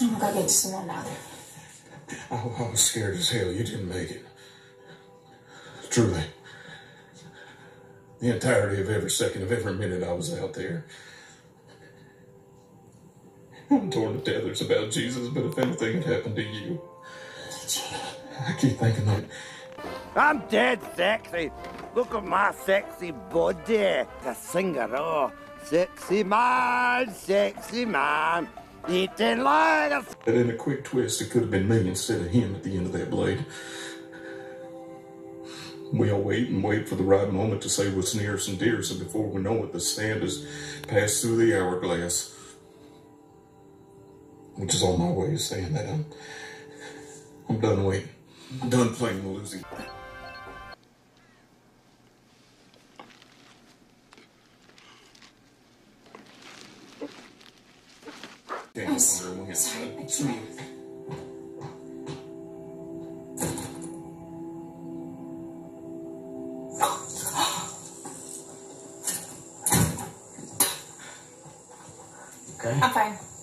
I'm gonna go get you some more now. I, I was scared as hell you didn't make it. Truly. The entirety of every second of every minute I was out there. I'm torn to tethers about Jesus, but if anything had happened to you, I keep thinking that I'm dead sexy. Look at my sexy body. The singer, oh, sexy man, sexy man. Eating like a... that in a quick twist it could have been me instead of him at the end of that blade. We all wait and wait for the right moment to say what's nearest and dearest, and before we know it, the sand has passed through the hourglass. Which is all my way of saying that I'm, I'm done waiting. I'm done playing the losing. I'm sorry. Wonder Woman. Sorry, I can't. Okay. I'm fine.